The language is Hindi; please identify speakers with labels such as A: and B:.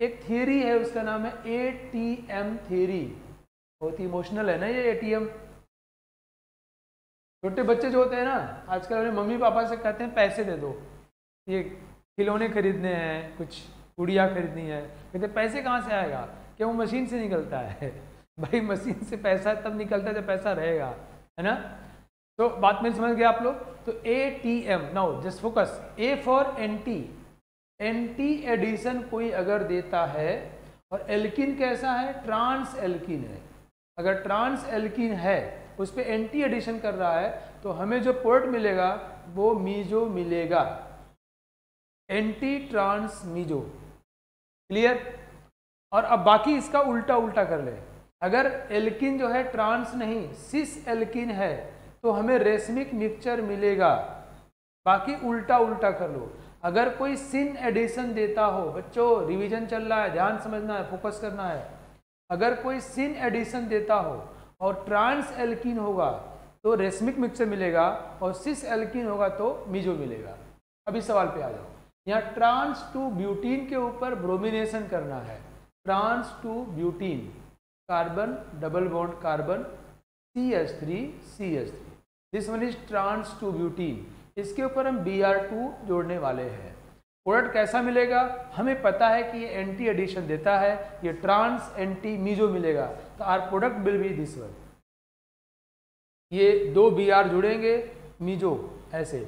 A: एक थियरी है, उसका नाम है ए टी एम थियरी बहुत ही इमोशनल है ना ये ए टी एम छोटे बच्चे जो होते हैं ना, आजकल अपने मम्मी पापा से कहते हैं, पैसे दे दो। ये खिलौने खरीदने हैं, कुछ गुड़िया खरीदनी है। कहते पैसे कहाँ से आएगा? क्या वो मशीन से निकलता है? भाई, मशीन से पैसा तब निकलता है जब पैसा रहेगा, है ना? तो बात में समझ गए आप लोग? तो A T M now just focus A for anti anti addition कोई अगर देता है, और एल्किन कैसा है? ट्रांस एल्किन है। अगर ट्रांस एल्किन है, उस पर एंटी एडिशन कर रहा है तो हमें जो पोर्ट मिलेगा, वो मीजो मिलेगा। एंटी ट्रांस मीजो क्लियर और अब बाकी इसका उल्टा उल्टा कर ले। अगर एल्किन जो है ट्रांस नहीं सिस एल्किन है तो हमें रेशमिक मिक्सचर मिलेगा। बाकी उल्टा उल्टा कर लो। अगर कोई सिन एडिशन देता हो, बच्चों रिवीजन चल रहा है, ध्यान समझना है फोकस करना है। अगर कोई सिन एडिशन देता हो और ट्रांस एल्किन होगा तो रेशमिक मिक्सर मिलेगा और सिस एल्किन होगा तो मीजो मिलेगा। अभी सवाल पे आ जाओ। यहाँ ट्रांस टू ब्यूटीन के ऊपर ब्रोमिनेशन करना है। Trans two butene carbon double bond carbon C S three C S three this one is trans two butene इसके ऊपर हम बी आर टू जोड़ने वाले हैं। प्रोडक्ट कैसा मिलेगा? हमें पता है कि ये एंटी एडिशन देता है, ये ट्रांस एंटी मीजो मिलेगा। तो our product will be this one ये दो बी आर जुड़ेंगे मीजो ऐसे।